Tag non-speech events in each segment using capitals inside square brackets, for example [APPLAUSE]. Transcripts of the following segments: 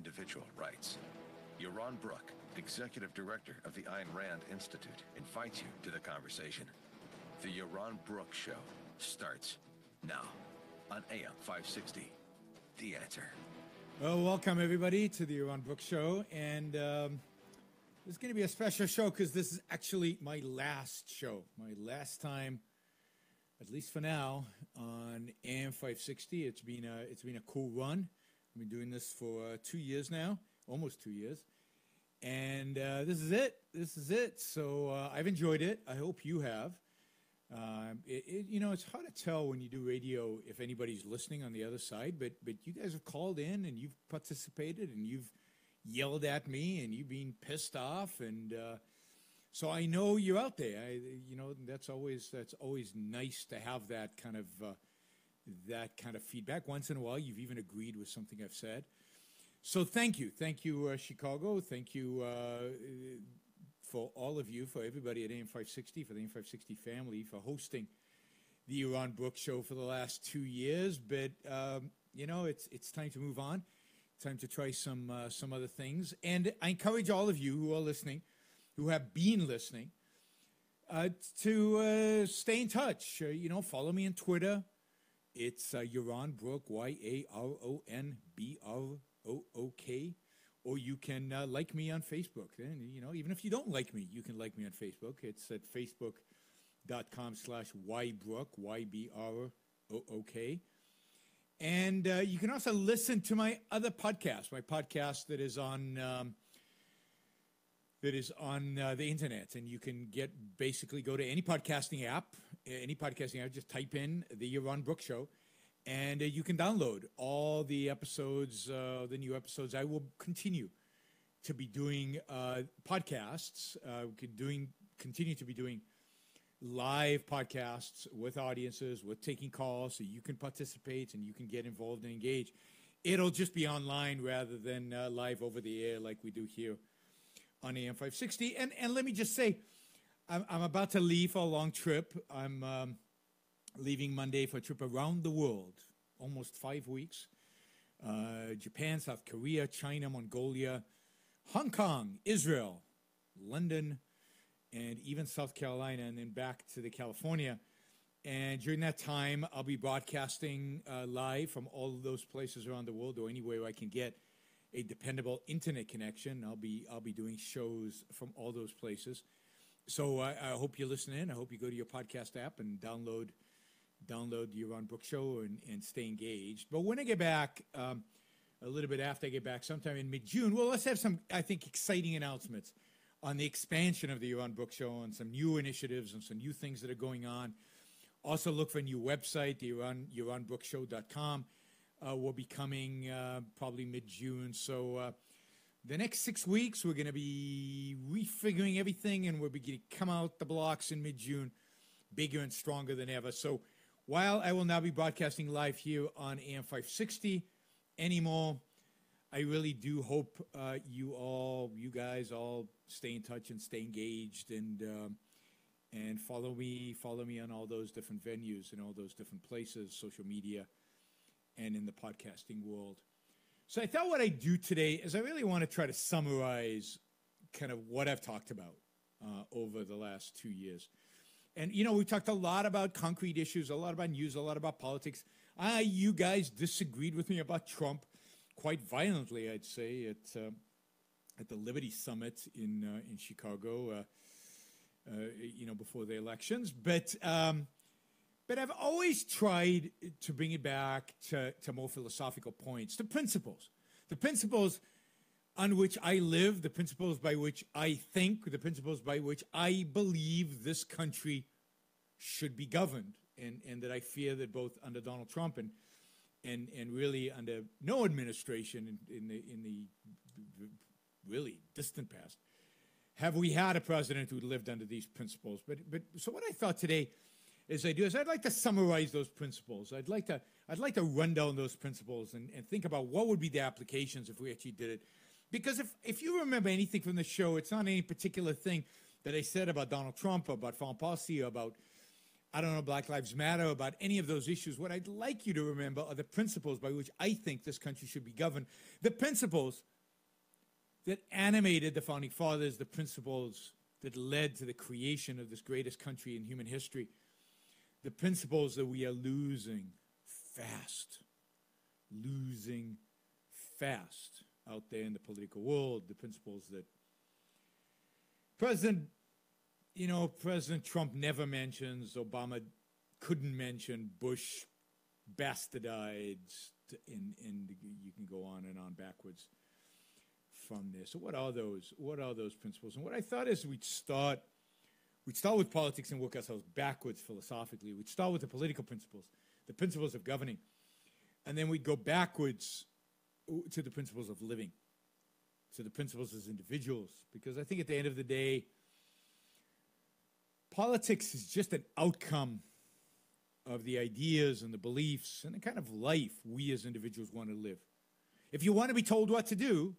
individual rights. Yaron Brook, executive director of the Ayn Rand Institute, invites you to the conversation. The Yaron Brook Show starts now on AM 560. The answer. Well, welcome everybody to the Yaron Brook Show, and um, is going to be a special show because this is actually my last show, my last time, at least for now, on AM 560. It's been a it's been a cool run. I've been doing this for uh, two years now, almost two years, and uh, this is it. This is it. So uh, I've enjoyed it. I hope you have. Um, it, it, you know, it's hard to tell when you do radio if anybody's listening on the other side, but but you guys have called in and you've participated and you've yelled at me and you've been pissed off and uh, so I know you're out there. I, you know, that's always that's always nice to have that kind of uh, that kind of feedback. Once in a while, you've even agreed with something I've said. So thank you, thank you, uh, Chicago. Thank you uh, for all of you, for everybody at AM 560, for the AM 560 family, for hosting the Yaron Brook Show for the last two years. But um, you know, it's it's time to move on. Time to try some uh, some other things. And I encourage all of you who are listening, who have been listening, uh, to uh, stay in touch. Uh, you know, follow me on Twitter. It's uh, Yaron Brook, Y A R O N B R O O K or you can uh, like me on Facebook. And, you know, even if you don't like me, you can like me on Facebook. It's at facebook.com slash ybrook, Y-B-R-O-O-K. And uh, you can also listen to my other podcast, my podcast that is on um, that is on uh, the internet, and you can get basically go to any podcasting app, any podcasting app, just type in the Yaron Brook Show, and uh, you can download all the episodes, uh, the new episodes. I will continue to be doing uh, podcasts, uh, doing continue to be doing live podcasts with audiences, with taking calls, so you can participate and you can get involved and engage. It'll just be online rather than uh, live over the air like we do here on AM 560. And and let me just say, I'm, I'm about to leave for a long trip. I'm. Um, leaving Monday for a trip around the world, almost five weeks. Uh, Japan, South Korea, China, Mongolia, Hong Kong, Israel, London, and even South Carolina, and then back to the California. And during that time, I'll be broadcasting uh, live from all those places around the world, or anywhere I can get a dependable internet connection. I'll be I'll be doing shows from all those places. So I, I hope you listen in. I hope you go to your podcast app and download download the Yaron Brook Show and, and stay engaged. But when I get back, um, a little bit after I get back, sometime in mid June, well, let's have some, I think, exciting announcements on the expansion of the Yaron Brook Show and some new initiatives and some new things that are going on. Also, look for a new website, the Yaron, YaronBrookShow.com. Uh, will be coming uh, probably mid June. So, uh, the next six weeks, we're going to be refiguring everything and we're going to come out the blocks in mid June bigger and stronger than ever. So, while I will now be broadcasting live here on AM 560 anymore, I really do hope uh, you all, you guys, all stay in touch and stay engaged and um, and follow me, follow me on all those different venues and all those different places, social media, and in the podcasting world. So I thought what I'd do today is I really want to try to summarize kind of what I've talked about uh, over the last two years. And, you know, we talked a lot about concrete issues, a lot about news, a lot about politics. Ah, you guys disagreed with me about Trump quite violently, I'd say, at, uh, at the Liberty Summit in, uh, in Chicago, uh, uh you know, before the elections. But, um, but I've always tried to bring it back to, to more philosophical points, to principles. The principles on which I live, the principles by which I think, the principles by which I believe this country should be governed, and, and that I fear that both under Donald Trump and and and really under no administration in, in the in the really distant past have we had a president who lived under these principles. But but so what I thought today is I do is I'd like to summarize those principles. I'd like to I'd like to run down those principles and, and think about what would be the applications if we actually did it because if, if you remember anything from the show, it's not any particular thing that I said about Donald Trump, or about foreign policy, about I don't know, Black Lives Matter, about any of those issues, what I'd like you to remember are the principles by which I think this country should be governed. The principles that animated the founding fathers, the principles that led to the creation of this greatest country in human history, the principles that we are losing fast, losing fast out there in the political world, the principles that President, you know, President Trump never mentions, Obama couldn't mention, Bush bastardized, and, and you can go on and on backwards from this. So what are those? What are those principles? And what I thought is we'd start we'd start with politics and work ourselves backwards philosophically. We'd start with the political principles, the principles of governing, and then we'd go backwards to the principles of living, to the principles as individuals. Because I think at the end of the day, politics is just an outcome of the ideas and the beliefs and the kind of life we as individuals want to live. If you want to be told what to do,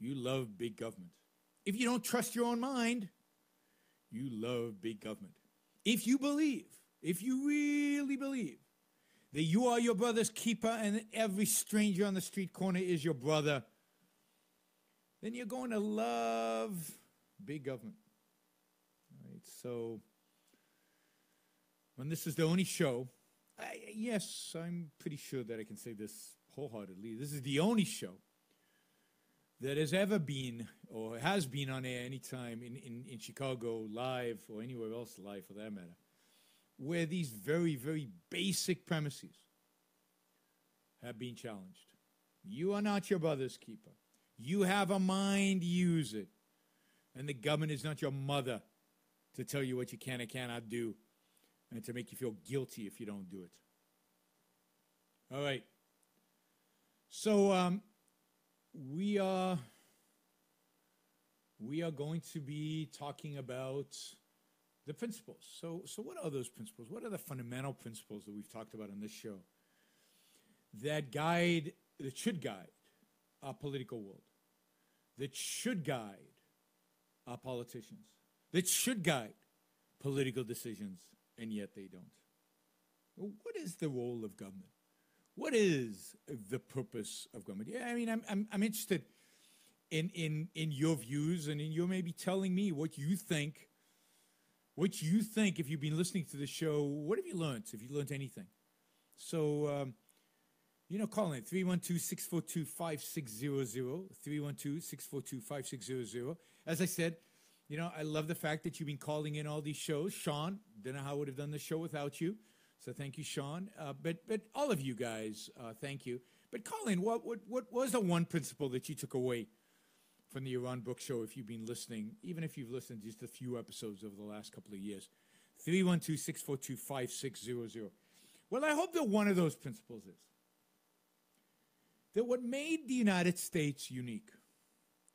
you love big government. If you don't trust your own mind, you love big government. If you believe, if you really believe that you are your brother's keeper and every stranger on the street corner is your brother, then you're going to love big government. All right, so when this is the only show, I, yes, I'm pretty sure that I can say this wholeheartedly. This is the only show that has ever been or has been on air anytime in, in, in Chicago live or anywhere else live for that matter, where these very, very basic premises have been challenged. You are not your brother's keeper. You have a mind, use it. And the government is not your mother to tell you what you can and cannot do and to make you feel guilty if you don't do it. All right. So um, we are we are going to be talking about the principles. So, so what are those principles? What are the fundamental principles that we've talked about on this show that guide, that should guide our political world, that should guide our politicians, that should guide political decisions, and yet they don't? What is the role of government? What is the purpose of government? Yeah, I mean, I'm, I'm, I'm interested in, in, in your views and in your maybe telling me what you think. What you think, if you've been listening to the show, what have you learned? Have you learned anything? So, um, you know, call in 312 642 5600. 312 642 5600. As I said, you know, I love the fact that you've been calling in all these shows. Sean, don't know how I would have done this show without you. So thank you, Sean. Uh, but but all of you guys, uh, thank you. But Colin, what, what what was the one principle that you took away from the Yaron Brook Show? If you've been listening, even if you've listened just a few episodes over the last couple of years, 312-642-5600. Well, I hope that one of those principles is that what made the United States unique,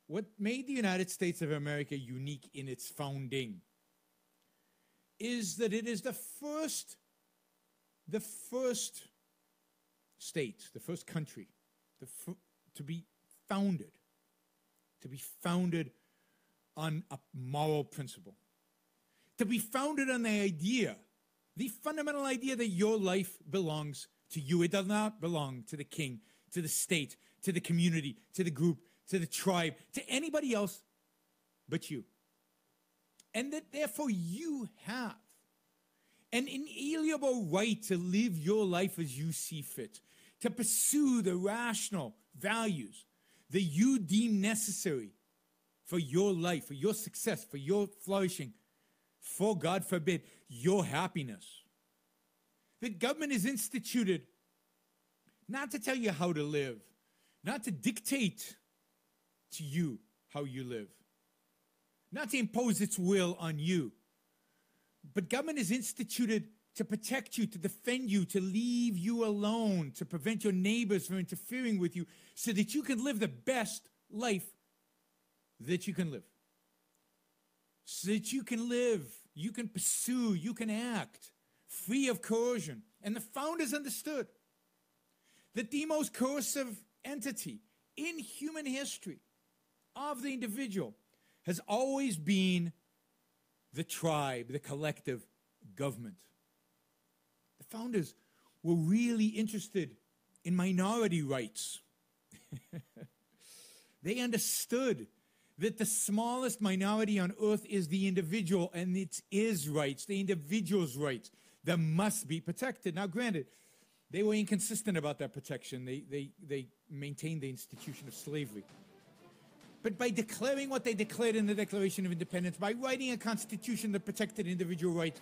what made the United States of America unique in its founding, is that it is the first the first state, the first country the f- to be founded, to be founded on a moral principle, to be founded on the idea, the fundamental idea that your life belongs to you. It does not belong to the king, to the state, to the community, to the group, to the tribe, to anybody else but you. And that therefore you have an inalienable right to live your life as you see fit, to pursue the rational values that you deem necessary for your life, for your success, for your flourishing, for God forbid, your happiness. The government is instituted not to tell you how to live, not to dictate to you how you live, not to impose its will on you, but government is instituted to protect you, to defend you, to leave you alone, to prevent your neighbors from interfering with you so that you can live the best life that you can live. So that you can live, you can pursue, you can act free of coercion. And the founders understood that the most coercive entity in human history of the individual has always been the tribe, the collective government. The founders were really interested in minority rights. [LAUGHS] they understood that the smallest minority on earth is the individual and it's his rights, the individual's rights that must be protected. Now, granted, they were inconsistent about that protection. They, they, they maintained the institution of slavery. But by declaring what they declared in the Declaration of Independence, by writing a constitution that protected individual rights,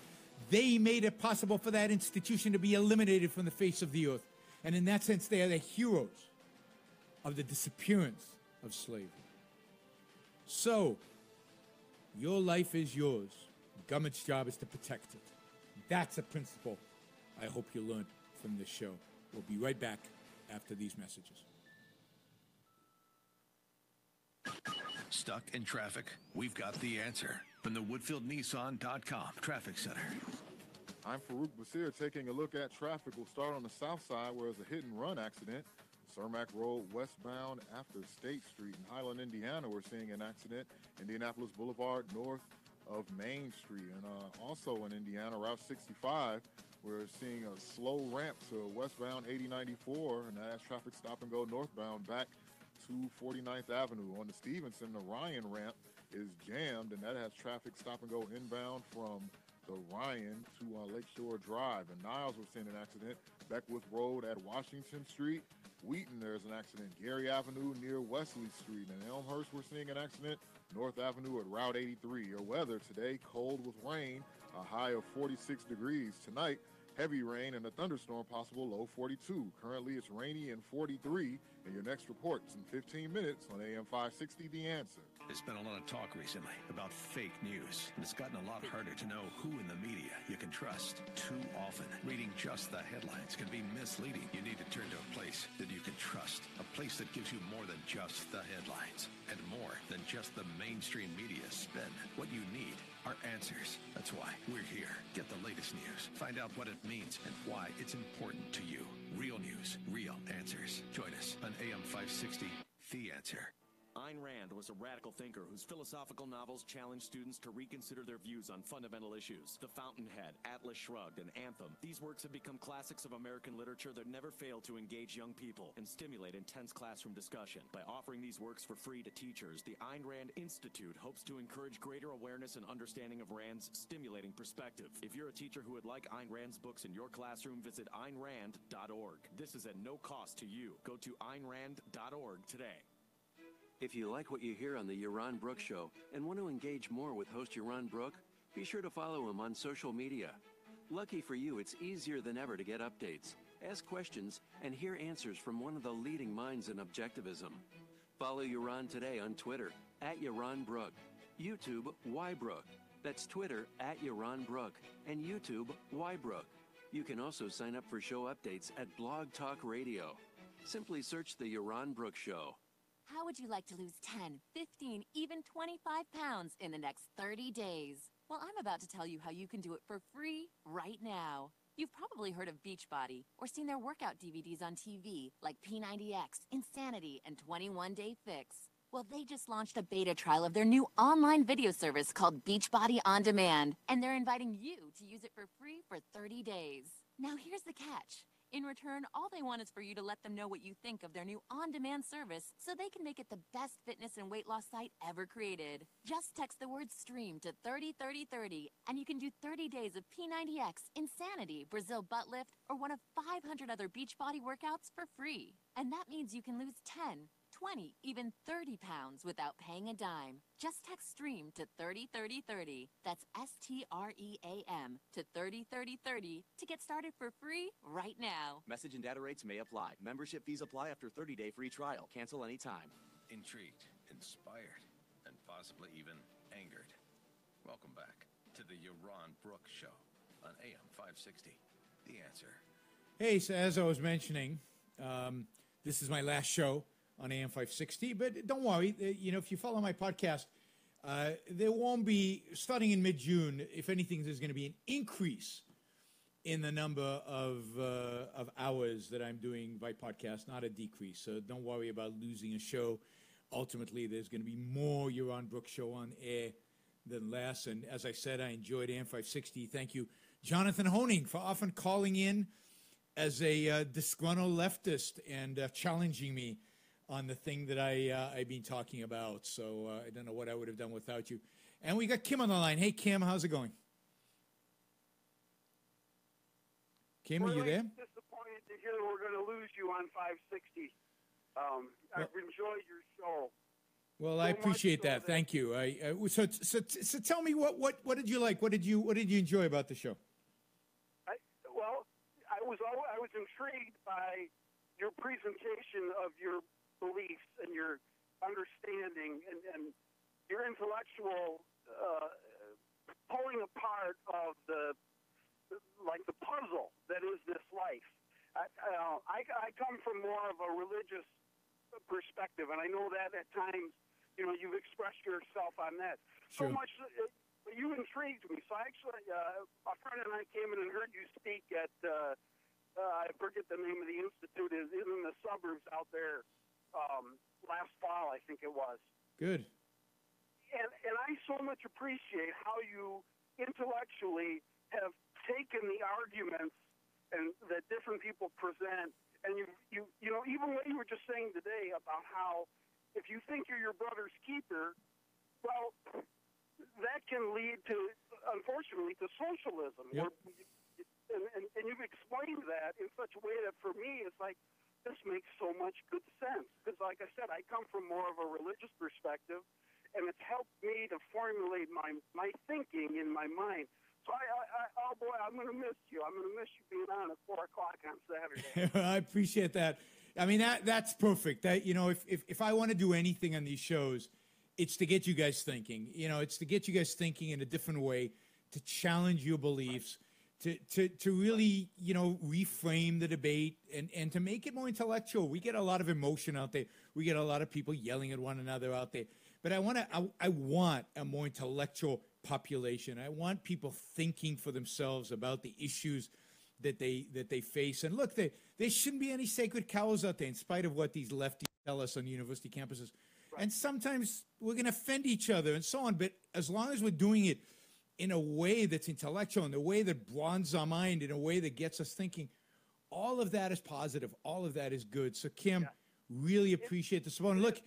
they made it possible for that institution to be eliminated from the face of the earth. And in that sense, they are the heroes of the disappearance of slavery. So, your life is yours. Government's job is to protect it. That's a principle I hope you learned from this show. We'll be right back after these messages. Stuck in traffic? We've got the answer from the WoodfieldNissan.com Traffic Center. I'm Farouk Basir taking a look at traffic. We'll start on the south side where there's a hit and run accident. Cermak Road westbound after State Street. In Highland, Indiana, we're seeing an accident. Indianapolis Boulevard north of Main Street. And uh, also in Indiana, Route 65, we're seeing a slow ramp to westbound 8094, and that has traffic stop and go northbound back to 49th Avenue. On the Stevenson, the Ryan ramp is jammed, and that has traffic stop and go inbound from the Ryan to uh, Lakeshore Drive. And Niles, we're seeing an accident. Beckwith Road at Washington Street. Wheaton, there's an accident. Gary Avenue near Wesley Street. And Elmhurst, we're seeing an accident. North Avenue at Route 83. Your weather today, cold with rain, a high of 46 degrees. Tonight, heavy rain and a thunderstorm possible, low 42. Currently, it's rainy and 43. And your next report's in 15 minutes on AM 560 The Answer. There's been a lot of talk recently about fake news, and it's gotten a lot harder to know who in the media you can trust. Too often, reading just the headlines can be misleading. You need to turn to a place that you can trust, a place that gives you more than just the headlines, and more than just the mainstream media spin. What you need are answers. That's why we're here. Get the latest news, find out what it means, and why it's important to you. Real news, real answers. Join us on AM 560, The Answer. Ayn Rand was a radical thinker whose philosophical novels challenged students to reconsider their views on fundamental issues. The Fountainhead, Atlas Shrugged, and Anthem. These works have become classics of American literature that never fail to engage young people and stimulate intense classroom discussion. By offering these works for free to teachers, the Ayn Rand Institute hopes to encourage greater awareness and understanding of Rand's stimulating perspective. If you're a teacher who would like Ayn Rand's books in your classroom, visit AynRand.org. This is at no cost to you. Go to AynRand.org today. If you like what you hear on the Yaron Brook Show and want to engage more with host Yaron Brook, be sure to follow him on social media. Lucky for you, it's easier than ever to get updates, ask questions, and hear answers from one of the leading minds in objectivism. Follow Yaron today on Twitter at Yaron Brook, YouTube Ybrook. That's Twitter at Yaron Brook and YouTube Ybrook. You can also sign up for show updates at Blog Talk Radio. Simply search the Yaron Brook Show. How would you like to lose 10, 15, even 25 pounds in the next 30 days? Well, I'm about to tell you how you can do it for free right now. You've probably heard of Beachbody or seen their workout DVDs on TV like P90X, Insanity, and 21 Day Fix. Well, they just launched a beta trial of their new online video service called Beachbody On Demand, and they're inviting you to use it for free for 30 days. Now, here's the catch. In return, all they want is for you to let them know what you think of their new on demand service so they can make it the best fitness and weight loss site ever created. Just text the word STREAM to 303030 and you can do 30 days of P90X, Insanity, Brazil butt lift, or one of 500 other Beachbody workouts for free. And that means you can lose 10, 20, even 30 pounds without paying a dime. Just text STREAM to 303030. That's S T R E A M to 303030 to get started for free right now. Message and data rates may apply. Membership fees apply after 30 day free trial. Cancel anytime. Intrigued, inspired, and possibly even angered. Welcome back to the Yaron Brooks Show on AM 560. The answer. Hey, so as I was mentioning, um, this is my last show on AM 560, but don't worry. uh, You know, if you follow my podcast, uh, there won't be, starting in mid June, if anything, there's going to be an increase in the number of, uh, of hours that I'm doing by podcast, not a decrease. So don't worry about losing a show. Ultimately, there's going to be more Yaron Brooks show on air than less. And as I said, I enjoyed AM 560. Thank you Jonathan Honing, for often calling in as a uh, disgruntled leftist and uh, challenging me on the thing that I uh, I've been talking about. So uh, I don't know what I would have done without you. And we got Kim on the line. Hey Kim, how's it going? Kim, are you there? disappointed to hear we're going to lose you on 560. Um, I've enjoyed your show. Well, I so much appreciate so that. that- Thank you. I, I so, so so tell me what what what did you like? What did you what did you enjoy about the show? I, well, I was I was intrigued by your presentation of your beliefs and your understanding and, and your intellectual uh, pulling apart of the like the puzzle that is this life. I, uh, I, I come from more of a religious perspective, and I know that at times, you know, you've expressed yourself on that so much. it- you intrigued me. So actually, uh, a friend and I came in and heard you speak at. Uh, uh, I forget the name of the institute. Is in the suburbs out there. Um, last fall, I think it was Good. and and I so much appreciate how you intellectually have taken the arguments and that different people present, and you you you know even what you were just saying today about how if you think you're your brother's keeper, well, that can lead to unfortunately to socialism. Yep. Where, and, and, and you've explained that in such a way that for me it's like this makes so much good sense because like i said i come from more of a religious perspective and it's helped me to formulate my my thinking in my mind so i, I, I oh boy i'm going to miss you i'm going to miss you being on at four o'clock on saturday [LAUGHS] I appreciate that. I mean that that's perfect. That you know, if if, if I want to do anything on these shows, it's to get you guys thinking. You know, it's to get you guys thinking in a different way, to challenge your beliefs, to to to really you know reframe the debate and and to make it more intellectual. We get a lot of emotion out there. We get a lot of people yelling at one another out there. But I want to I, I want a more intellectual population. I want people thinking for themselves about the issues that they that they face. And look, there there shouldn't be any sacred cows out there, in spite of what these lefties tell us on university campuses. And sometimes we're going to offend each other and so on. But as long as we're doing it in a way that's intellectual, in a way that broadens our mind, in a way that gets us thinking, all of that is positive. All of that is good. So Kim, really appreciate the support. And look,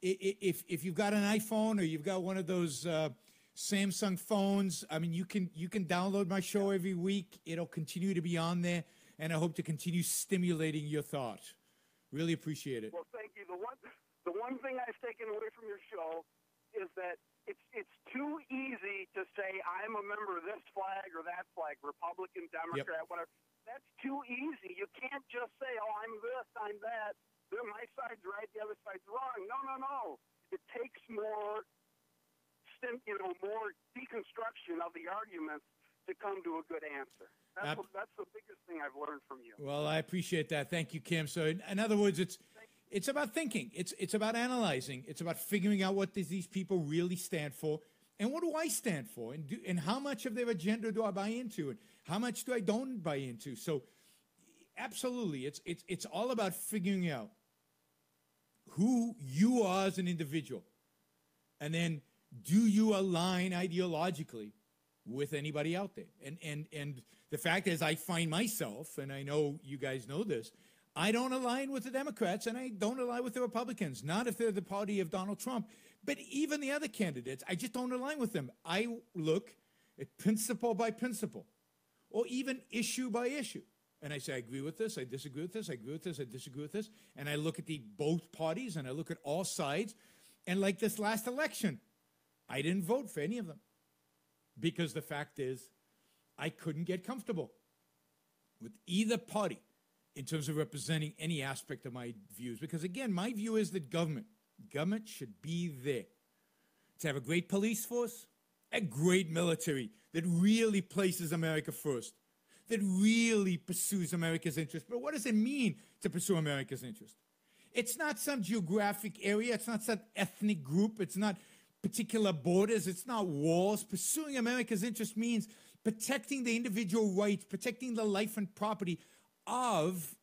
if if you've got an iPhone or you've got one of those uh, Samsung phones, I mean, you can you can download my show every week. It'll continue to be on there, and I hope to continue stimulating your thought. Really appreciate it. Well, thank you. The one, the one thing I've taken away from your show is that it's it's too easy to say I'm a member of this flag or that flag, Republican, Democrat, whatever. That's too easy. You can't just say, "Oh, I'm this, I'm that." My side's right, the other side's wrong. No, no, no. It takes more, stim- you know, more deconstruction of the arguments to come to a good answer. That's, Ab- what, that's the biggest thing I've learned from you. Well, I appreciate that. Thank you, Kim. So, in, in other words, it's it's about thinking. It's it's about analyzing. It's about figuring out what these people really stand for, and what do I stand for, and do, and how much of their agenda do I buy into, and how much do I don't buy into. So, absolutely, it's it's it's all about figuring out who you are as an individual, and then do you align ideologically with anybody out there. And and and the fact is I find myself, and I know you guys know this, I don't align with the Democrats and I don't align with the Republicans. Not if they're the party of Donald Trump, but even the other candidates, I just don't align with them. I look at principle by principle, or even issue by issue. And I say, I agree with this, I disagree with this, I agree with this, I disagree with this. And I look at the both parties and I look at all sides. And like this last election, I didn't vote for any of them because the fact is, I couldn't get comfortable with either party in terms of representing any aspect of my views. Because again, my view is that government, government should be there to have a great police force, a great military that really places America first, that really pursues America's interest. But what does it mean to pursue America's interest? It's not some geographic area, it's not some ethnic group, it's not particular borders, it's not walls. Pursuing America's interest means protecting the individual rights, protecting the life and property of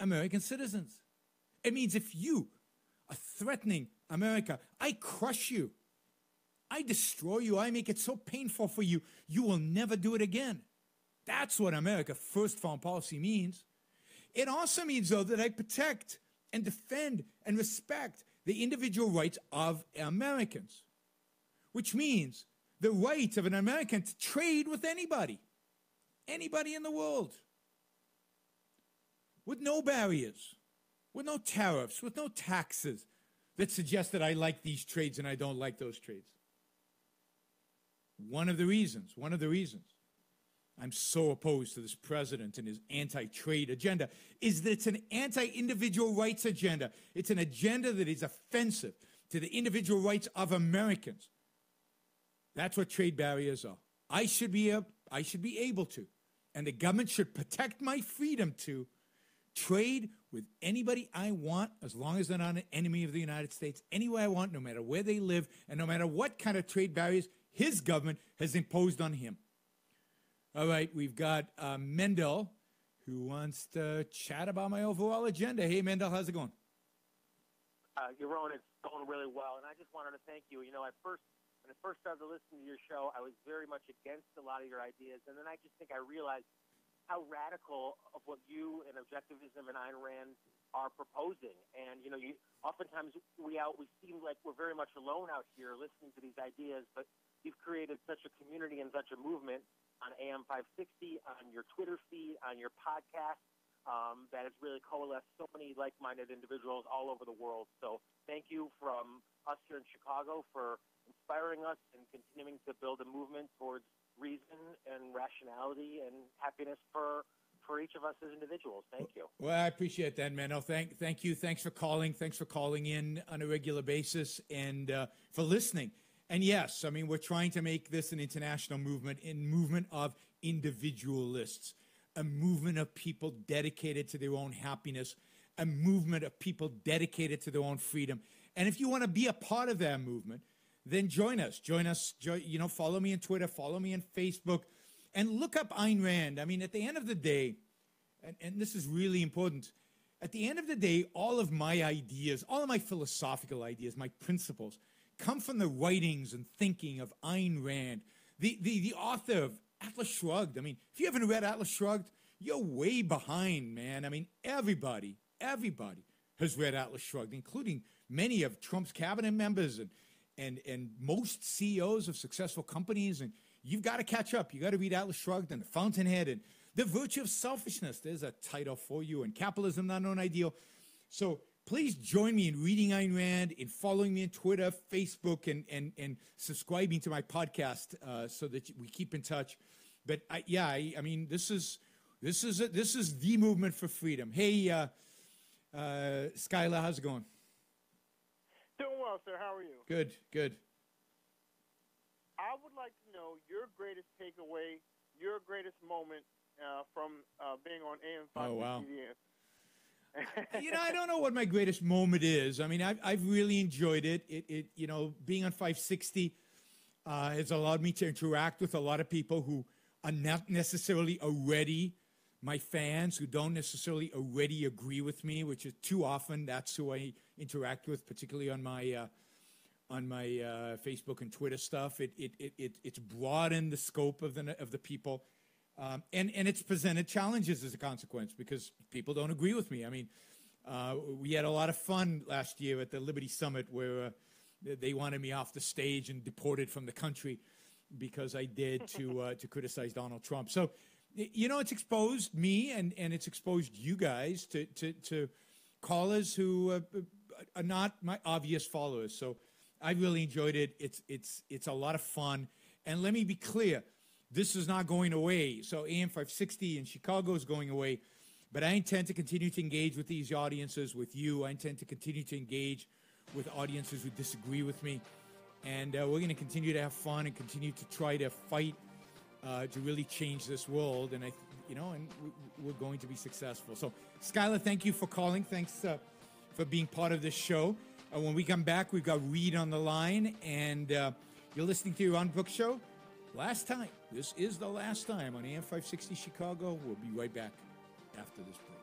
American citizens. It means if you are threatening America, I crush you. I destroy you. I make it so painful for you, you will never do it again. That's what America First foreign policy means. It also means, though, that I protect and defend and respect the individual rights of Americans, which means the right of an American to trade with anybody, anybody in the world, with no barriers, with no tariffs, with no taxes that suggest that I like these trades and I don't like those trades. One of the reasons, one of the reasons I'm so opposed to this president and his anti trade agenda is that it's an anti individual rights agenda. It's an agenda that is offensive to the individual rights of Americans. That's what trade barriers are. I should be, a, I should be able to, and the government should protect my freedom to trade with anybody I want as long as they're not an enemy of the United States, anywhere I want, no matter where they live, and no matter what kind of trade barriers his government has imposed on him. All right, we've got uh, Mendel who wants to chat about my overall agenda. Hey, Mendel, how's it going? Uh, Yaron, it's going really well, and I just wanted to thank you. You know, I first, when I first started listening to your show, I was very much against a lot of your ideas, and then I just think I realized how radical of what you and objectivism and Ayn Rand are proposing. And you know, you oftentimes we out we seem like we're very much alone out here listening to these ideas, but you've created such a community and such a movement on AM 560, on your Twitter feed, on your podcast. Um, that has really coalesced so many like-minded individuals all over the world. So thank you from us here in Chicago for inspiring us and continuing to build a movement towards reason and rationality and happiness for for each of us as individuals. Thank you. Well, I appreciate that, man. No, thank thank you. Thanks for calling. Thanks for calling in on a regular basis and uh, for listening. And yes, I mean we're trying to make this an international movement, in movement of individualists, a movement of people dedicated to their own happiness, a movement of people dedicated to their own freedom. And if you want to be a part of that movement, then join us. Join us. you know, follow me on Twitter, follow me on Facebook, and look up Ayn Rand. I mean, at the end of the day, and, and this is really important, at the end of the day, all of my ideas, all of my philosophical ideas, my principles, come from the writings and thinking of Ayn Rand, the, the, the author of Atlas Shrugged. I mean, if you haven't read Atlas Shrugged, you're way behind, man. I mean, everybody, everybody has read Atlas Shrugged, including many of Trump's cabinet members and and and most CEOs of successful companies, and you've got to catch up. You got to read Atlas Shrugged and The Fountainhead and The Virtue of Selfishness. There's a title for you. And Capitalism the Unknown Ideal. So please join me in reading Ayn Rand, in following me on Twitter, Facebook, and and and subscribing to my podcast uh, so that we keep in touch. But I, yeah, I, I, mean, this is this is a, this is the movement for freedom. Hey, uh, uh, Skylar, how's it going? Well, sir. How are you? Good, good. I would like to know your greatest takeaway, your greatest moment uh, from uh, being on AM 5 oh, wow. you know, I don't know what my greatest moment is. I mean, I've, I've really enjoyed it. It, it you know, being on 560 uh, has allowed me to interact with a lot of people who are not necessarily already my fans, who don't necessarily already agree with me, which is too often that's who I interact with, particularly on my uh, on my uh, Facebook and Twitter stuff. It, it, it, it, it's broadened the scope of the, of the people. Um, and, and it's presented challenges as a consequence because people don't agree with me. I mean, uh, we had a lot of fun last year at the Liberty Summit where uh, they wanted me off the stage and deported from the country because I dared to, uh, to criticize Donald Trump. So, you know, it's exposed me and, and it's exposed you guys to, to, to callers who uh, are not my obvious followers. So I really enjoyed it. It's it's it's a lot of fun. And let me be clear, this is not going away. So AM 560 in Chicago is going away, but I intend to continue to engage with these audiences, with you. I intend to continue to engage with audiences who disagree with me, and uh, we're going to continue to have fun and continue to try to fight uh, to really change this world. And I, you know, and we're going to be successful. So, Skylar, thank you for calling. Thanks. Uh, for being part of this show. Uh, when we come back, we've got Reed on the line, and uh, you're listening to Yaron Brook Show. Last time. This is the last time on AM 560 Chicago. We'll be right back after this break.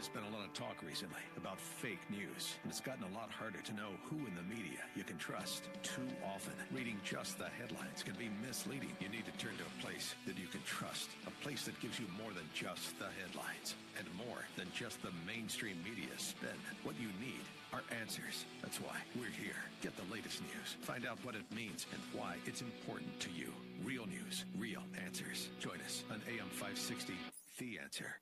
There's been a lot of talk recently about fake news, and it's gotten a lot harder to know who in the media you can trust. Too often, reading just the headlines can be misleading. You need to turn to a place that you can trust, a place that gives you more than just the headlines, and more than just the mainstream media spin. What you need are answers. That's why we're here. Get the latest news. Find out what it means and why it's important to you. Real news, real answers. Join us on AM 560, The Answer.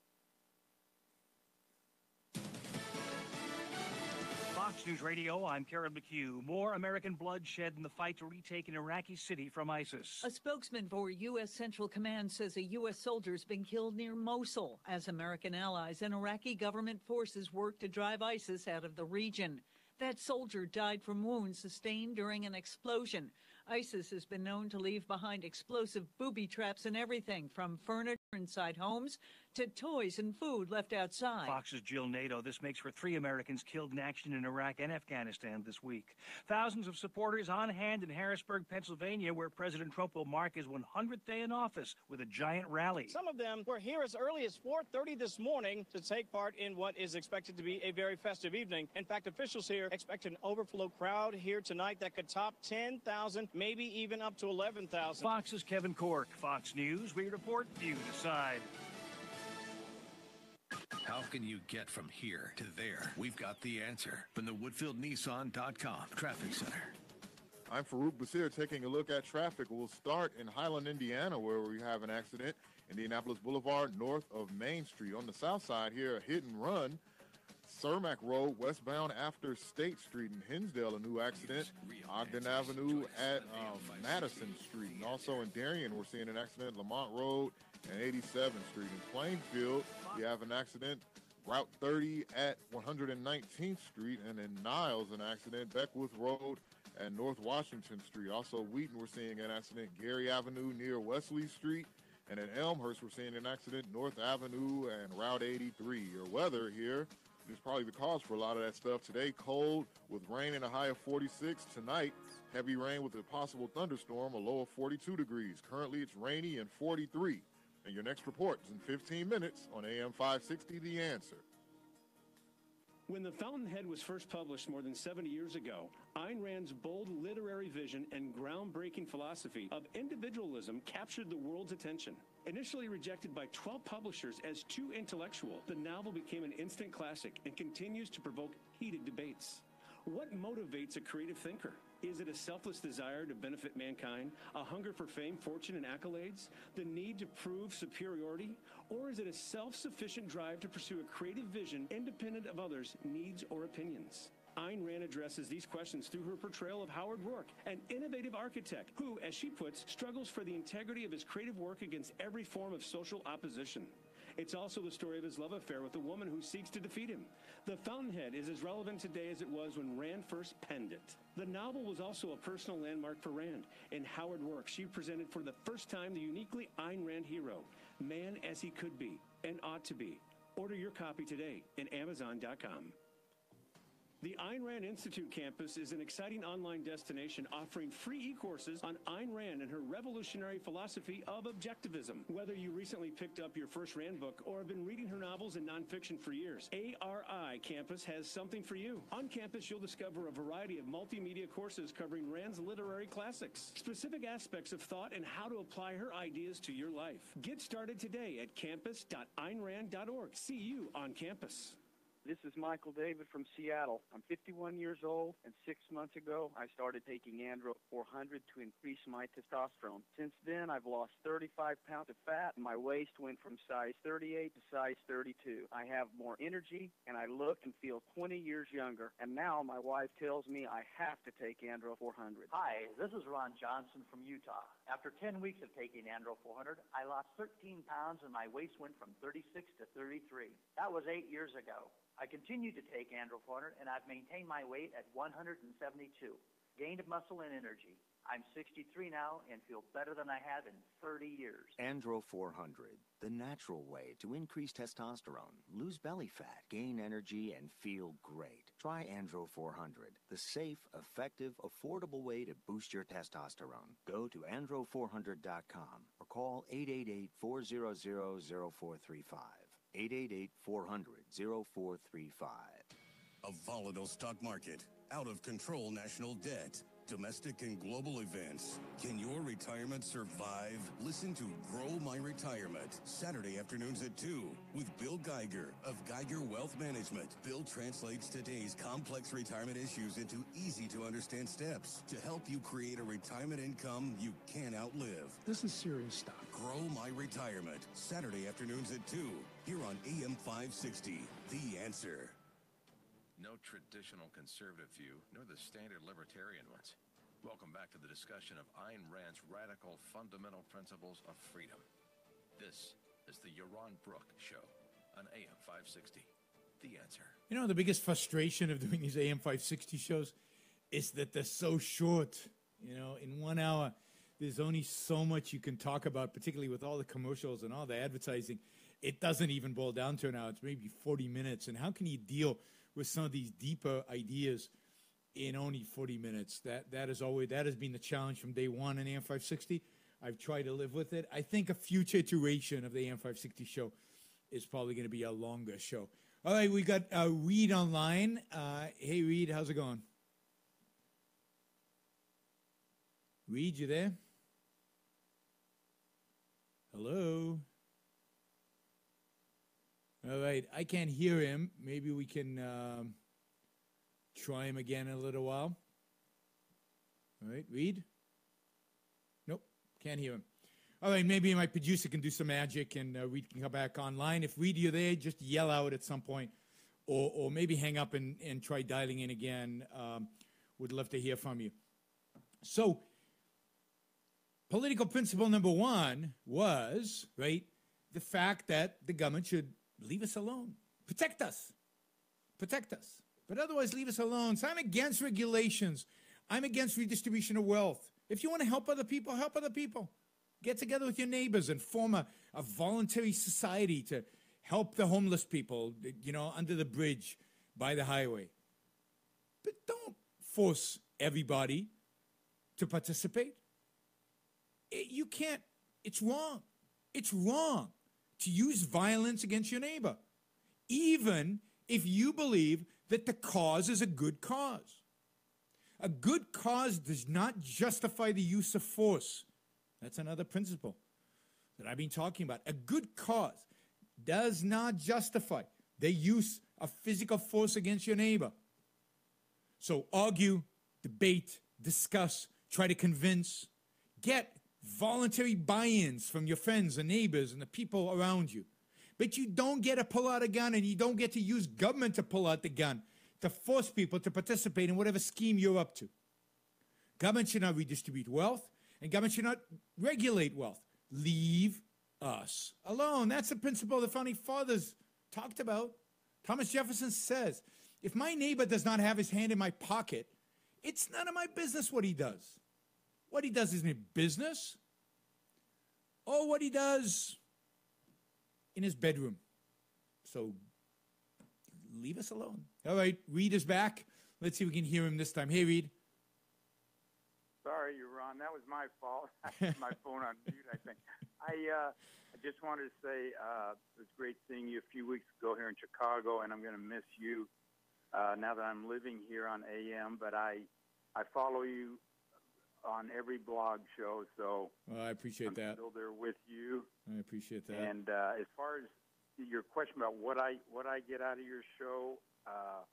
News Radio, I'm Karen McHugh. More American bloodshed in the fight to retake an Iraqi city from ISIS. A spokesman for U.S. Central Command says a U.S. soldier's been killed near Mosul as American allies and Iraqi government forces work to drive ISIS out of the region. That soldier died from wounds sustained during an explosion. ISIS has been known to leave behind explosive booby traps and everything from furniture inside homes to toys and food left outside. Fox's Jill Nato. This makes for three Americans killed in action in Iraq and Afghanistan this week. Thousands of supporters on hand in Harrisburg, Pennsylvania, where President Trump will mark his 100th day in office with a giant rally. Some of them were here as early as 4:30 this morning to take part in what is expected to be a very festive evening. In fact, officials here expect an overflow crowd here tonight that could top 10,000, maybe even up to 11,000. Fox's Kevin Corke, Fox News. We report. You decide. How can you get from here to there? We've got the answer from the WoodfieldNissan.com Traffic Center. I'm Farouk Basir taking a look at traffic. We'll start in Highland, Indiana, where we have an accident. Indianapolis Boulevard, north of Main Street. On the south side here, a hit and run. Cermak Road, westbound after State Street in Hinsdale, a new accident. Ogden Avenue at um, Madison Street. And also in Darien, we're seeing an accident. Lemont Road and 87th Street. In Plainfield, we have an accident. Route 30 at 119th Street. And in Niles, an accident. Beckwith Road and North Washington Street. Also, Wheaton, we're seeing an accident. Gary Avenue near Wesley Street. And in Elmhurst, we're seeing an accident. North Avenue and Route 83. Your weather here is probably the cause for a lot of that stuff. Today, cold with rain and a high of 46. Tonight, heavy rain with a possible thunderstorm, a low of 42 degrees. Currently, it's rainy and 43. And your next report is in 15 minutes on AM 560 The Answer. When The Fountainhead was first published more than 70 years ago, Ayn Rand's bold literary vision and groundbreaking philosophy of individualism captured the world's attention. Initially rejected by 12 publishers as too intellectual, the novel became an instant classic and continues to provoke heated debates. What motivates a creative thinker? Is it a selfless desire to benefit mankind, a hunger for fame, fortune, and accolades, the need to prove superiority, or is it a self sufficient drive to pursue a creative vision independent of others' needs or opinions? Ayn Rand addresses these questions through her portrayal of Howard Roark, an innovative architect who, as she puts, struggles for the integrity of his creative work against every form of social opposition. It's also the story of his love affair with a woman who seeks to defeat him. The Fountainhead is as relevant today as it was when Rand first penned it. The novel was also a personal landmark for Rand. In Howard Roark, she presented for the first time the uniquely Ayn Rand hero, man as he could be and ought to be. Order your copy today at Amazon.com. The Ayn Rand Institute campus is an exciting online destination offering free e-courses on Ayn Rand and her revolutionary philosophy of objectivism. Whether you recently picked up your first Rand book or have been reading her novels and nonfiction for years, ARI campus has something for you. On campus, you'll discover a variety of multimedia courses covering Rand's literary classics, specific aspects of thought, and how to apply her ideas to your life. Get started today at campus.aynrand.org. See you on campus. This is Michael David from Seattle. I'm 51 years old, and six months ago, I started taking Andro 400 to increase my testosterone. Since then, I've lost 35 pounds of fat, and my waist went from size 38 to size 32. I have more energy, and I look and feel 20 years younger. And now my wife tells me I have to take Andro 400. Hi, this is Ron Johnson from Utah. After 10 weeks of taking Andro 400, I lost 13 pounds and my waist went from 36 to 33. That was eight years ago. I continue to take Andro 400 and I've maintained my weight at 172. Gained muscle and energy. I'm 63 now and feel better than I have in 30 years. Andro 400, the natural way to increase testosterone, lose belly fat, gain energy, and feel great. Try Andro 400, the safe, effective, affordable way to boost your testosterone. Go to andro400.com or call 888 400 0435. 888 400 0435. A volatile stock market, out of control national debt, domestic and global events. Can your retirement survive? Listen to Grow My Retirement, Saturday afternoons at 2 with Bill Geiger of Geiger Wealth Management. Bill translates today's complex retirement issues into easy to understand steps to help you create a retirement income you can't outlive. This is serious stuff. Grow My Retirement, Saturday afternoons at 2 here on AM 560. The answer. No traditional conservative view, nor the standard libertarian ones. Welcome back to the discussion of Ayn Rand's radical fundamental principles of freedom. This is the Yaron Brook Show on AM 560. The answer. You know, the biggest frustration of doing these AM 560 shows is that they're so short. You know, in one hour, there's only so much you can talk about, particularly with all the commercials and all the advertising. It doesn't even boil down to an hour, it's maybe 40 minutes. And how can you deal with some of these deeper ideas in only 40 minutes? That that is always that has been the challenge from day one in AM 560. I've tried to live with it. I think a future iteration of the AM 560 show is probably going to be a longer show. All right, we got uh, Reed online. Uh, hey, Reed, how's it going? Reed, you there? Hello. All right, I can't hear him. Maybe we can um, try him again in a little while. All right, Reed? Nope, can't hear him. All right, maybe my producer can do some magic and uh, Reed can come back online. If Reed, you're there, just yell out at some point or, or maybe hang up and, and try dialing in again. Um, would love to hear from you. So, political principle number one was, right, the fact that the government should leave us alone, protect us, protect us. But otherwise, leave us alone. So I'm against regulations. I'm against redistribution of wealth. If you want to help other people, help other people. Get together with your neighbors and form a, a voluntary society to help the homeless people, you know, under the bridge by the highway. But don't force everybody to participate. It, you can't, it's wrong. It's wrong to use violence against your neighbor, even if you believe that the cause is a good cause. A good cause does not justify the use of force. That's another principle that I've been talking about. A good cause does not justify the use of physical force against your neighbor. So argue, debate, discuss, try to convince, get voluntary buy ins from your friends and neighbors and the people around you. But you don't get to pull out a gun and you don't get to use government to pull out the gun to force people to participate in whatever scheme you're up to. Government should not redistribute wealth and government should not regulate wealth. Leave us alone. That's the principle the founding fathers talked about. Thomas Jefferson says, if my neighbor does not have his hand in my pocket, it's none of my business what he does. What he does is in business or what he does in his bedroom. So leave us alone. All right, Reed is back. Let's see if we can hear him this time. Hey, Reed. Sorry, Yaron. That was my fault. [LAUGHS] I had my phone on mute, I think. I uh, I just wanted to say uh, it was great seeing you a few weeks ago here in Chicago, and I'm going to miss you uh, now that I'm living here on AM. But I I follow you on every blog show, so well, I appreciate I'm that. Still there with you. I appreciate that. And uh, as far as your question about what I what I get out of your show, uh,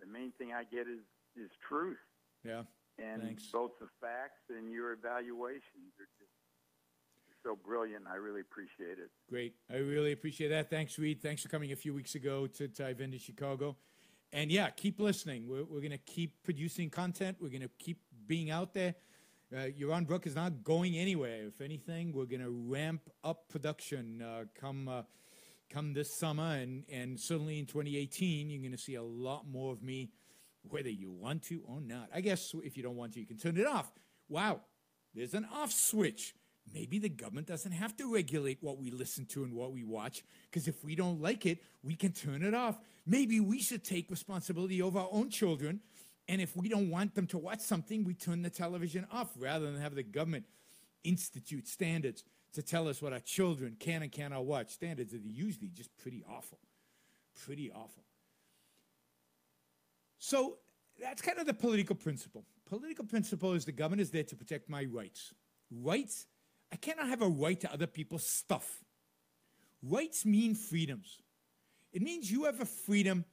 the main thing I get is is truth. Yeah. And Thanks. both the facts and your evaluations are just so brilliant. I really appreciate it. Great. I really appreciate that. Thanks, Reed. Thanks for coming a few weeks ago to, to I've been to Chicago. And yeah, keep listening. We're, we're going to keep producing content. We're going to keep being out there. Uh, Yaron Brook is not going anywhere. If anything, we're going to ramp up production uh, come uh, come this summer, and and certainly in 2018, you're going to see a lot more of me, whether you want to or not. I guess if you don't want to, you can turn it off. Wow, there's an off switch. Maybe the government doesn't have to regulate what we listen to and what we watch, because if we don't like it, we can turn it off. Maybe we should take responsibility over our own children and if we don't want them to watch something, we turn the television off rather than have the government institute standards. to tell us what our children can and cannot watch. Standards that are usually just pretty awful. Pretty awful. So that's kind of the political principle. Political principle is the government is there to protect my rights. Rights, I cannot have a right to other people's stuff. Rights mean freedoms. It means you have a freedom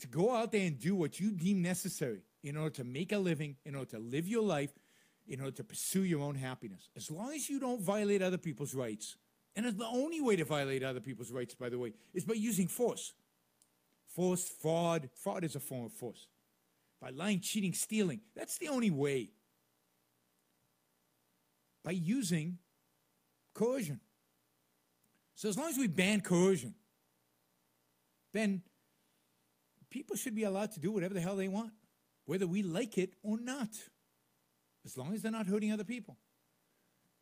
to go out there and do what you deem necessary in order to make a living, in order to live your life, in order to pursue your own happiness. As long as you don't violate other people's rights, and the only way to violate other people's rights, by the way, is by using force. Force, fraud. Fraud is a form of force. By lying, cheating, stealing. That's the only way. By using coercion. So as long as we ban coercion, then people should be allowed to do whatever the hell they want, whether we like it or not, as long as they're not hurting other people.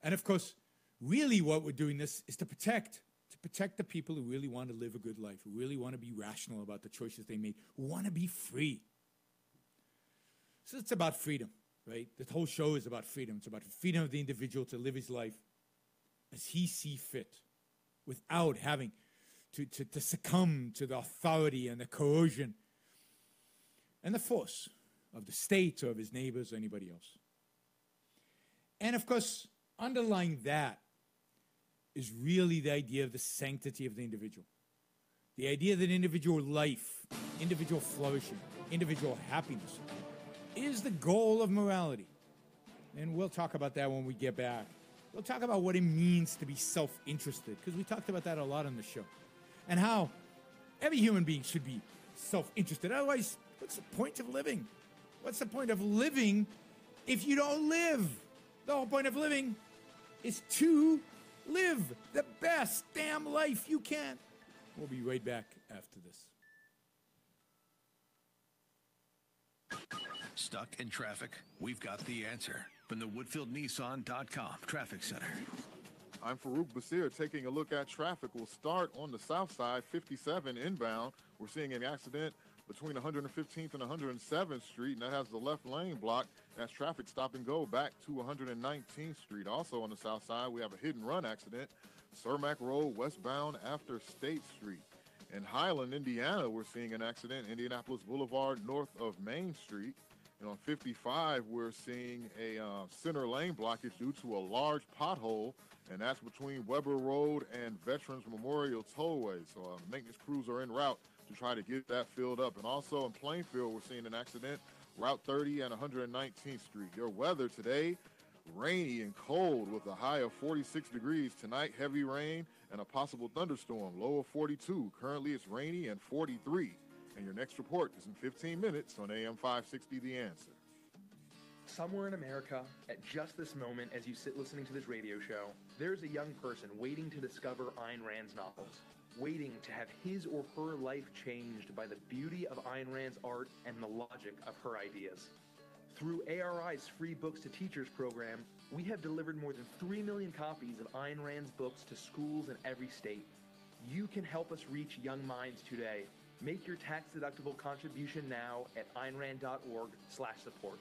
And of course, really what we're doing this is to protect, to protect the people who really want to live a good life, who really want to be rational about the choices they make, who want to be free. So it's about freedom, right? The whole show is about freedom. It's about freedom of the individual to live his life as he see fit without having to, to, to succumb to the authority and the coercion and the force of the state or of his neighbors or anybody else. And of course, underlying that is really the idea of the sanctity of the individual. The idea that individual life, individual flourishing, individual happiness is the goal of morality. And we'll talk about that when we get back. We'll talk about what it means to be self interested, because we talked about that a lot on the show. And how every human being should be self interested. Otherwise, what's the point of living? What's the point of living if you don't live? The whole point of living is to live the best damn life you can. We'll be right back after this. Stuck in traffic? We've got the answer from the WoodfieldNissan.com Traffic Center. I'm Farouk Basir taking a look at traffic. We'll start on the south side, 57 inbound. We're seeing an accident between 115th and 107th Street, and that has the left lane blocked. That's traffic stop and go back to 119th Street. Also on the south side, we have a hit and run accident, Cermak Road westbound after State Street. In Highland, Indiana, we're seeing an accident, Indianapolis Boulevard north of Main Street. And on 55, we're seeing a uh, center lane blockage due to a large pothole, and that's between Weber Road and Veterans Memorial Tollway. So uh, maintenance crews are en route to try to get that filled up. And also in Plainfield, we're seeing an accident, Route 30 and 119th Street. Your weather today, rainy and cold with a high of 46 degrees. Tonight, heavy rain and a possible thunderstorm, low of 42. Currently, it's rainy and 43. And your next report is in 15 minutes on AM 560 The Answer. Somewhere in America, at just this moment as you sit listening to this radio show, there's a young person waiting to discover Ayn Rand's novels, waiting to have his or her life changed by the beauty of Ayn Rand's art and the logic of her ideas. Through ARI's Free Books to Teachers program, we have delivered more than 3 million copies of Ayn Rand's books to schools in every state. You can help us reach young minds today Make your tax-deductible contribution now at aynrand.org slash support.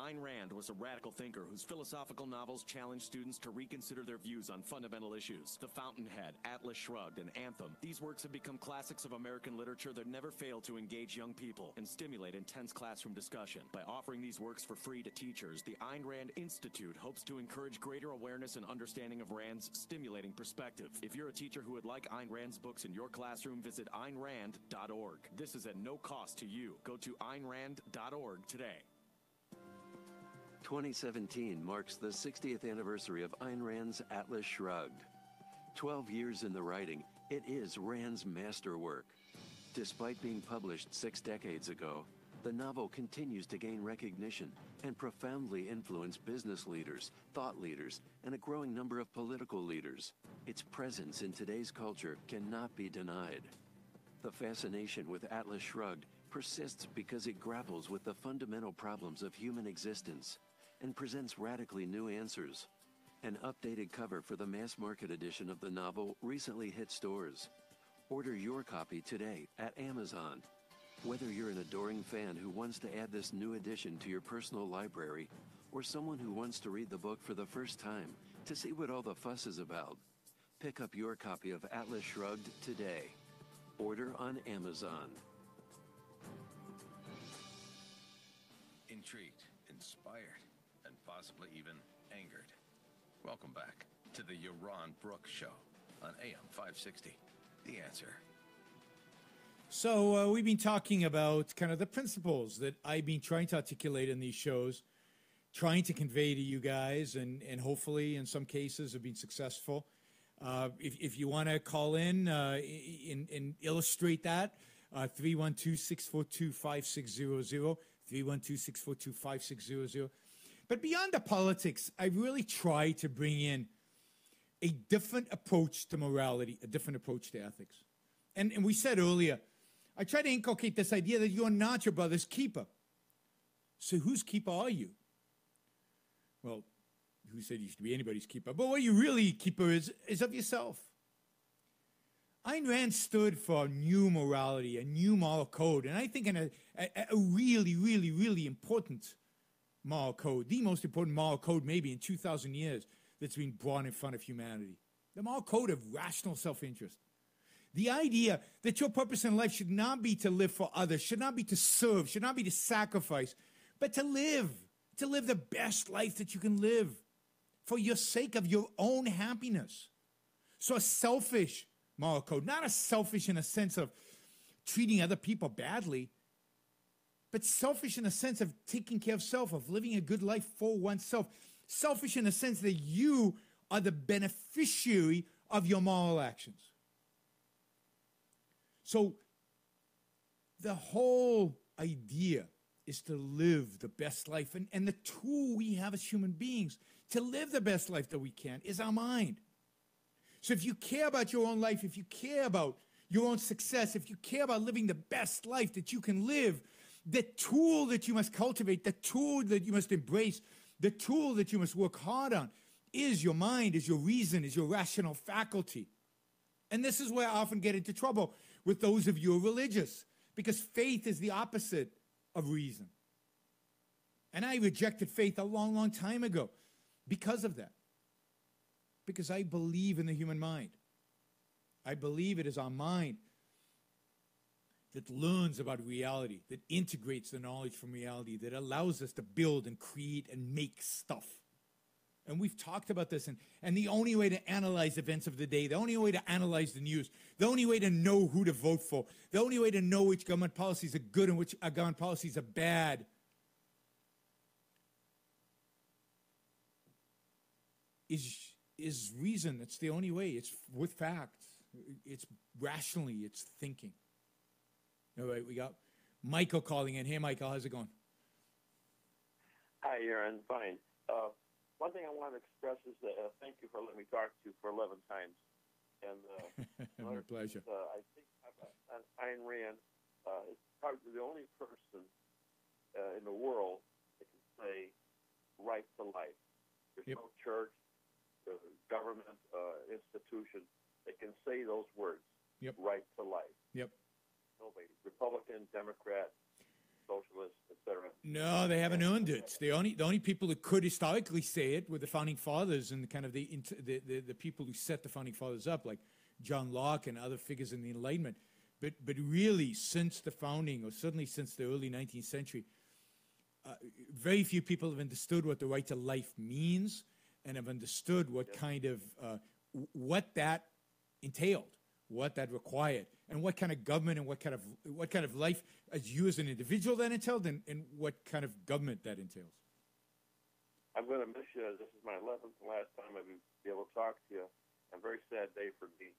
Ayn Rand was a radical thinker whose philosophical novels challenged students to reconsider their views on fundamental issues. The Fountainhead, Atlas Shrugged, and Anthem. These works have become classics of American literature that never fail to engage young people and stimulate intense classroom discussion. By offering these works for free to teachers, the Ayn Rand Institute hopes to encourage greater awareness and understanding of Rand's stimulating perspective. If you're a teacher who would like Ayn Rand's books in your classroom, visit aynrand.org. This is at no cost to you. Go to aynrand.org today. 2017 marks the 60th anniversary of Ayn Rand's Atlas Shrugged. 12 years in the writing, it is Rand's masterwork. Despite being published six decades ago, the novel continues to gain recognition and profoundly influence business leaders, thought leaders, and a growing number of political leaders. Its presence in today's culture cannot be denied. The fascination with Atlas Shrugged persists because it grapples with the fundamental problems of human existence and presents radically new answers. An updated cover for the mass market edition of the novel recently hit stores. Order your copy today at Amazon. Whether you're an adoring fan who wants to add this new edition to your personal library, or someone who wants to read the book for the first time, To see what all the fuss is about, pick up your copy of Atlas Shrugged today. Order on Amazon. Intrigued, inspired, possibly even angered. Welcome back to the Yaron Brooks Show on AM 560. The answer. So uh, we've been talking about kind of the principles that I've been trying to articulate in these shows, trying to convey to you guys, and and hopefully in some cases have been successful. Uh, if, if you want to call in uh, and, and illustrate that, uh, 312 642 5600, 312 642 5600. But beyond the politics, I really try to bring in a different approach to morality, a different approach to ethics. And, and we said earlier, I try to inculcate this idea that you're not your brother's keeper. So whose keeper are you? Well, who said you should be anybody's keeper? But what you really keeper is, is of yourself. Ayn Rand stood for new morality, a new moral code, and I think in a, a, a really, really, really important moral code, the most important moral code maybe in 2,000 years that's been brought in front of humanity. The moral code of rational self interest. The idea that your purpose in life should not be to live for others, should not be to serve, should not be to sacrifice, but to live, to live the best life that you can live for your sake of your own happiness. So, a selfish moral code, not a selfish in a sense of treating other people badly, but selfish in the sense of taking care of self, of living a good life for oneself. Selfish in the sense that you are the beneficiary of your moral actions. So, the whole idea is to live the best life. And, and the tool we have as human beings to live the best life that we can is our mind. So, if you care about your own life, if you care about your own success, if you care about living the best life that you can live, the tool that you must cultivate, the tool that you must embrace, the tool that you must work hard on is your mind, is your reason, is your rational faculty. And this is where I often get into trouble with those of you who are religious, because faith is the opposite of reason. And I rejected faith a long, long time ago because of that. Because I believe in the human mind. I believe it is our mind that learns about reality, that integrates the knowledge from reality, that allows us to build and create and make stuff. And we've talked about this, and, and the only way to analyze events of the day, the only way to analyze the news, the only way to know who to vote for, the only way to know which government policies are good and which uh, government policies are bad is, is reason. It's the only way. It's with facts, it's rationally, it's thinking. All right, we got Michael calling in. Hey, Michael, how's it going? Hi, Aaron. Fine. Uh, one thing I want to express is that uh, thank you for letting me talk to you for 11 times. And uh, [LAUGHS] My pleasure. Uh, I think uh, Ayn Rand uh, is probably the only person uh, in the world that can say right to life. There's Yep. no church, uh, government, uh, institution that can say those words. Yep. Right to life. Yep. Nobody. Republican, Democrat, socialist, etc. No, they haven't earned it. The only the only people who could historically say it were the founding fathers and kind of the the, the, the people who set the founding fathers up, like John Locke and other figures in the Enlightenment. But but really, since the founding, or certainly since the early 19th century, uh, very few people have understood what the right to life means and have understood what kind of uh, w- what that entailed, what that required, and what kind of government and what kind of what kind of life as you as an individual that entailed, and, and what kind of government that entails. I'm going to miss you. This is my 11th and last time I'll be able to talk to you. A very sad day for me.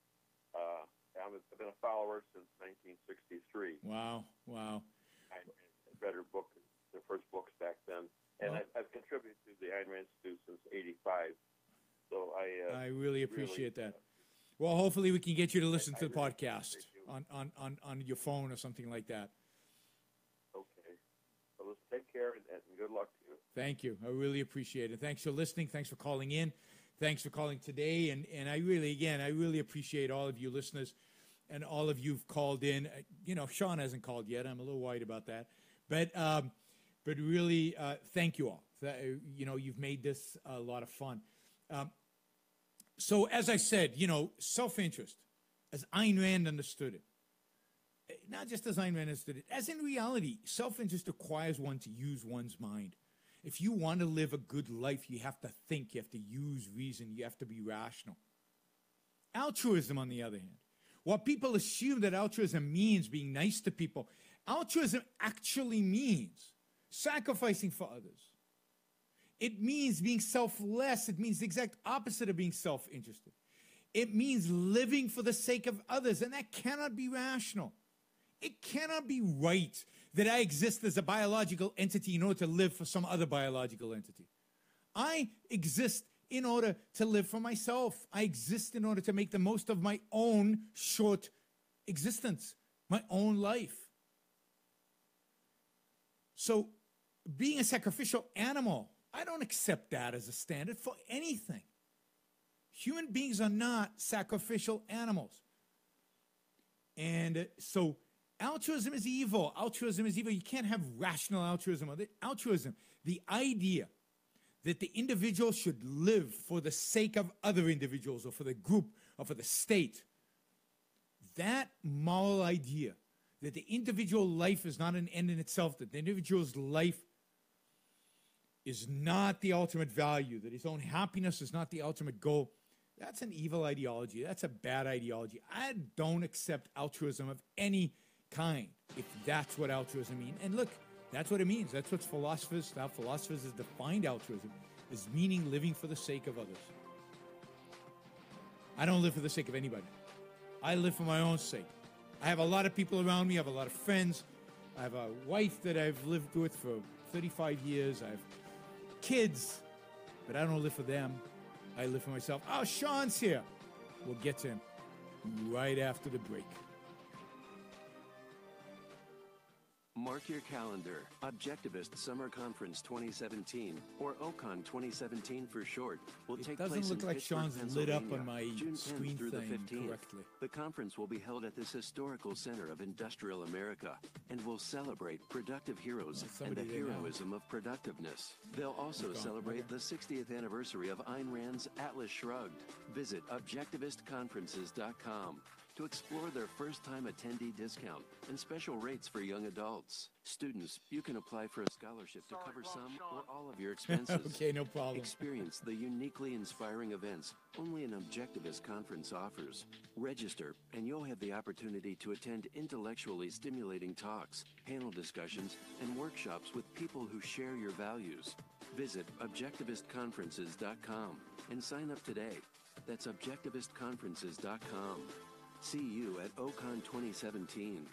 Uh, I'm a- I've been a follower since 1963. Wow, wow. I read her book, the first books back then, and Well- I've, I've contributed to the Ayn Rand Institute since '85. So I. Uh, I really appreciate that. Well, hopefully we can get you to listen to the podcast on, on, on, on your phone or something like that. Okay. So let's take care and, and good luck to you. Thank you. I really appreciate it. Thanks for listening. Thanks for calling in. Thanks for calling today. And, and I really, again, I really appreciate all of you listeners and all of you've called in. Uh, You know, Sean hasn't called yet. I'm a little worried about that. But, um, but really, uh, thank you all. Uh, you know, you've made this a lot of fun. Um, So, as I said, you know, self interest, as Ayn Rand understood it, eh, not just as Ayn Rand understood it, as in reality, self interest requires one to use one's mind. If you want to live a good life, you have to think, you have to use reason, you have to be rational. Altruism, on the other hand, while people assume that altruism means being nice to people, altruism actually means sacrificing for others. It means being selfless. It means the exact opposite of being self interested. It means living for the sake of others, and that cannot be rational. It cannot be right that I exist as a biological entity in order to live for some other biological entity. I exist in order to live for myself. I exist in order to make the most of my own short existence, my own life. So, being a sacrificial animal, I don't accept that as a standard for anything. Human beings are not sacrificial animals. And uh, so, altruism is evil. Altruism is evil. You can't have rational altruism. Altruism, the idea that the individual should live for the sake of other individuals or for the group or for the state. That moral idea that the individual life is not an end in itself, that the individual's life is not the ultimate value, that his own happiness is not the ultimate goal, that's an evil ideology. That's a bad ideology. I don't accept altruism of any kind if that's what altruism means. And look, that's what it means. That's what philosophers, how philosophers has defined altruism, is meaning living for the sake of others. I don't live for the sake of anybody. I live for my own sake. I have a lot of people around me. I have a lot of friends. I have a wife that I've lived with for 35 years. I have kids, but I don't live for them. I live for myself. Oh, Sean's here. We'll get to him right after the break. Mark your calendar. Objectivist Summer Conference 2017, or OCON 2017 for short, will It take doesn't place look in like Pittsburgh, Sean's lit up on my June 10th screen through the 15th. correctly. The conference will be held at this historical center of industrial America and will celebrate productive heroes and the heroism of productiveness. They'll also celebrate Okay. the 60th anniversary of Ayn Rand's Atlas Shrugged. Visit objectivistconferences.com to explore their first time attendee discount and special rates for young adults. Students, you can apply for a scholarship to cover some or all of your [LAUGHS] expenses. Okay, no problem. Experience the uniquely inspiring events only an Objectivist conference offers. Register, and you'll have the opportunity to attend intellectually stimulating talks, panel discussions, and workshops with people who share your values. Visit objectivistconferences.com and sign up today. That's objectivistconferences.com. See you at OCON 2017.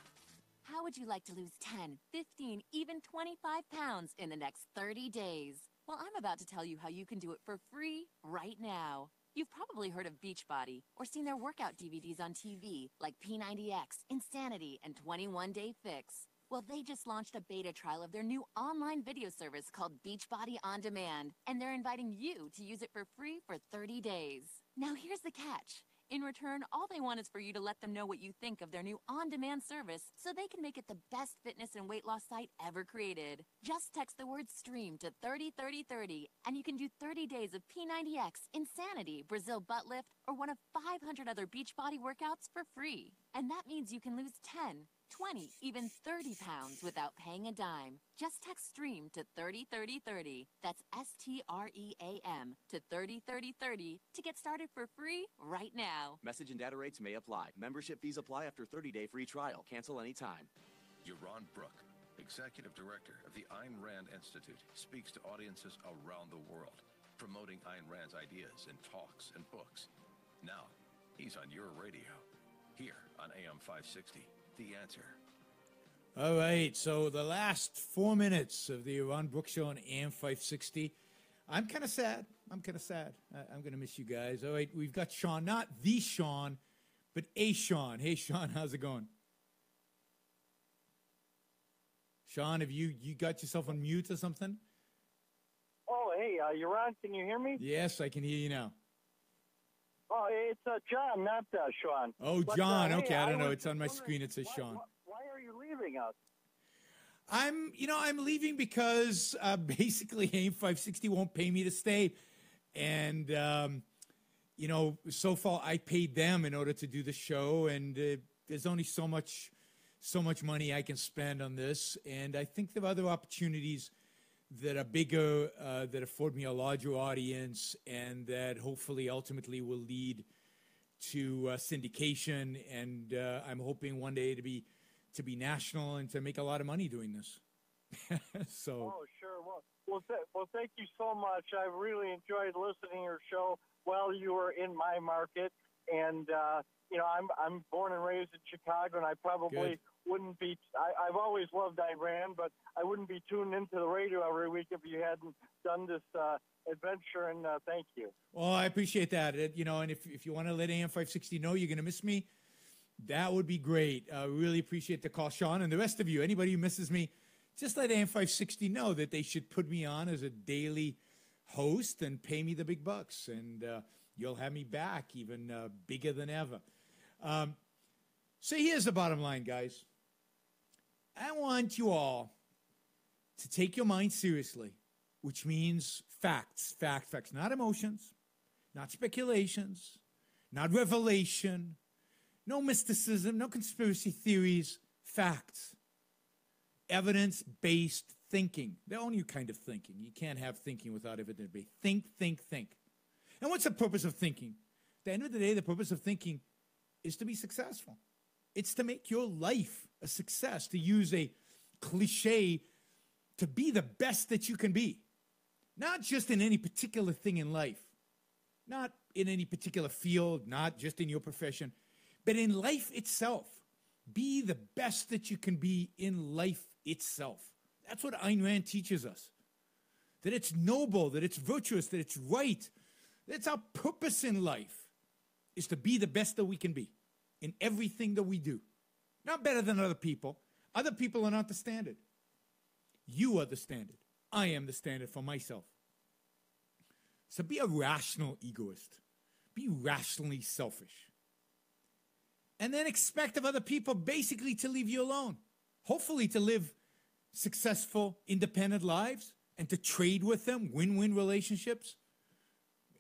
How would you like to lose 10, 15, even 25 pounds in the next 30 days? Well, I'm about to tell you how you can do it for free right now. You've probably heard of Beachbody or seen their workout DVDs on TV like P90X, Insanity, and 21 Day Fix. Well, they just launched a beta trial of their new online video service called Beachbody On Demand, and they're inviting you to use it for free for 30 days. Now, here's the catch. In return, all they want is for you to let them know what you think of their new on demand service so they can make it the best fitness and weight loss site ever created. Just text the word STREAM to 303030 and you can do 30 days of P90X, Insanity, Brazil Butt Lift, or one of 500 other Beachbody workouts for free. And that means you can lose 10, 20, even 30 pounds without paying a dime. Just text STREAM to 303030. That's S T R E A M to 303030 to get started for free right now. Message and data rates may apply. Membership fees apply after 30-day free trial. Cancel anytime. Yaron Brook, Executive Director of the Ayn Rand Institute, speaks to audiences around the world, promoting Ayn Rand's ideas in talks and books. Now, he's on your radio, here on AM 560. The answer. All right, so the last four minutes of the Yaron Brook Show on AM 560. I'm kind of sad. I'm kind of sad. I, I'm going to miss you guys. All right, we've got Sean, not the Sean, but a Sean. Hey, Sean, [LAUGHS] how's it going? Sean, have you you got yourself on mute or something? Oh, hey, uh, you're on. Can you hear me? Yes, I can hear you now. Oh, it's uh, John, not uh, Sean. Oh, But, uh, John. hey, okay, I don't know. It's on my screen. It says why- Sean. Why, why are you leaving us? I'm, you know, I'm leaving because uh, [LAUGHS] basically AM 560 won't pay me to stay, and um, you know, so far I paid them in order to do the show, and uh, there's only so much, so much money I can spend on this, and I think there are other opportunities that are bigger, uh, that afford me a larger audience, and that hopefully ultimately will lead to uh, syndication. And uh, I'm hoping one day to be to be national and to make a lot of money doing this. [LAUGHS] so. Oh, sure. Well, well, th- well, thank you so much. I really enjoyed listening to your show while you were in my market, and uh, you know, I'm I'm born and raised in Chicago, and I probably Good. Wouldn't be. I, I've always loved Yaron, but I wouldn't be tuned into the radio every week if you hadn't done this uh, adventure. And uh, thank you. Well, I appreciate that. It, you know, and if, if you want to let AM 560 know you're going to miss me, that would be great. I really appreciate the call, Sean, and the rest of you. Anybody who misses me, just let AM 560 know that they should put me on as a daily host and pay me the big bucks, and uh, you'll have me back even uh, bigger than ever. Um, so here's the bottom line, guys. I want you all to take your mind seriously, which means facts, fact, facts, not emotions, not speculations, not revelation, no mysticism, no conspiracy theories, facts. Evidence based thinking. The only kind of thinking. You can't have thinking without evidence based. Think, think, think. And what's the purpose of thinking? At the end of the day, the purpose of thinking is to be successful. It's to make your life a success, to use a cliche, to be the best that you can be. Not just in any particular thing in life, not in any particular field, not just in your profession, but in life itself. Be the best that you can be in life itself. That's what Ayn Rand teaches us. That it's noble, that it's virtuous, that it's right. That's our purpose in life, is to be the best that we can be in everything that we do. Not better than other people. Other people are not the standard. You are the standard. I am the standard for myself. So be a rational egoist. Be rationally selfish. And then expect of other people basically to leave you alone. Hopefully, to live successful, independent lives and to trade with them, win win relationships.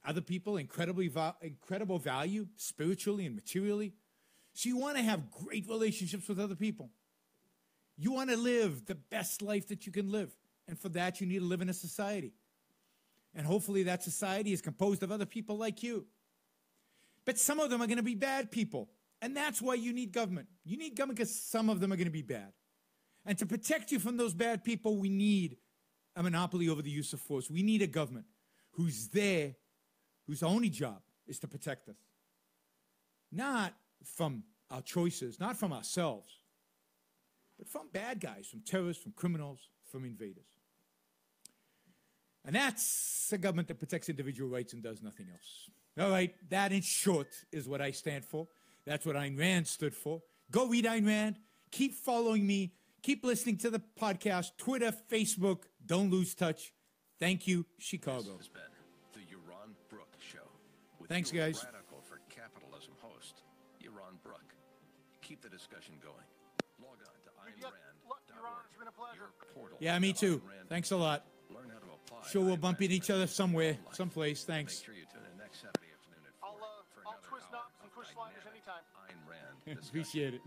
Other people, incredibly incredible value spiritually and materially. So, you want to have great relationships with other people. You want to live the best life that you can live. And for that, you need to live in a society. And hopefully, that society is composed of other people like you. But some of them are going to be bad people. And that's why you need government. You need government because some of them are going to be bad. And to protect you from those bad people, we need a monopoly over the use of force. We need a government who's there, whose only job is to protect us. Not from our choices, not from ourselves, but from bad guys, from terrorists, from criminals, from invaders. And that's a government that protects individual rights and does nothing else. All right, that in short is what I stand for. That's what Ayn Rand stood for. Go read Ayn Rand. Keep following me. Keep listening to the podcast, Twitter, Facebook. Don't lose touch. Thank you, Chicago. This has been the Yaron Brook Show. Thanks, guys. Keep the discussion going. Log on to Ayn Rand. It's been a pleasure. Yeah, me too. Thanks a lot. Learn how to apply Sure, we'll bump into each other somewhere, someplace. Thanks. Make sure you tune in next Saturday afternoon at 4 I'll, uh, for I'll twist knobs and push sliders anytime. Ayn Rand. [LAUGHS] Appreciate it.